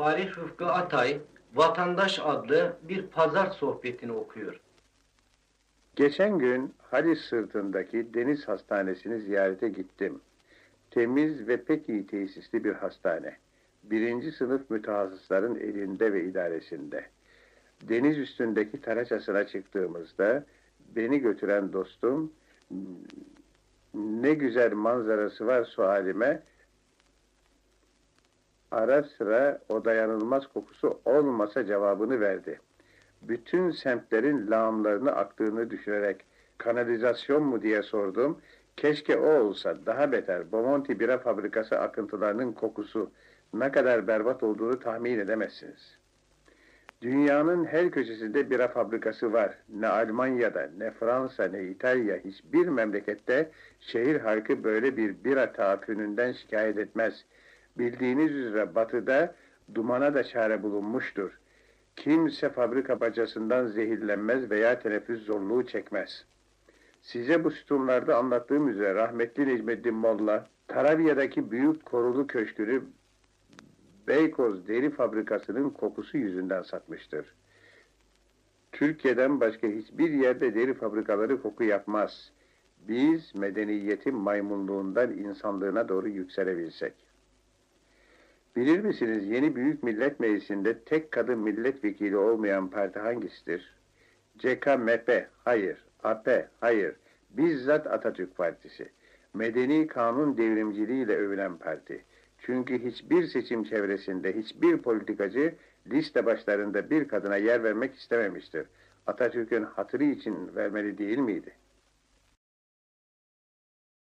Farih Rıfkı Atay, Vatandaş adlı bir pazar sohbetini okuyor. Geçen gün Halis sırtındaki deniz hastanesini ziyarete gittim. Temiz ve pek iyi tesisli bir hastane. Birinci sınıf mütehassısların elinde ve idaresinde. Deniz üstündeki taraçasına çıktığımızda beni götüren dostum ne güzel manzarası var sualime ara sıra o dayanılmaz kokusu olmasa cevabını verdi. Bütün semtlerin lağımlarını aktığını düşünerek kanalizasyon mu diye sordum. Keşke o olsa daha beter. Bomonti bira fabrikası akıntılarının kokusu ne kadar berbat olduğunu tahmin edemezsiniz. Dünyanın her köşesinde bira fabrikası var. Ne Almanya'da, ne Fransa, ne İtalya hiçbir memlekette şehir halkı böyle bir bira taafününden şikayet etmez. Bildiğiniz üzere batıda dumana da çare bulunmuştur. Kimse fabrika bacasından zehirlenmez veya teneffüs zorluğu çekmez. Size bu sütunlarda anlattığım üzere rahmetli Necmettin Molla, Tarabya'daki büyük korulu köşkünü Beykoz Deri Fabrikası'nın kokusu yüzünden satmıştır. Türkiye'den başka hiçbir yerde deri fabrikaları koku yapmaz. Biz medeniyetin maymunluğundan insanlığına doğru yükselebilsek. Bilir misiniz yeni Büyük Millet Meclisi'nde tek kadın milletvekili olmayan parti hangisidir? CKMP, hayır. AP, hayır. Bizzat Atatürk Partisi. Medeni kanun devrimciliğiyle övülen parti. Çünkü hiçbir seçim çevresinde hiçbir politikacı liste başlarında bir kadına yer vermek istememiştir. Atatürk'ün hatırı için vermeli değil miydi?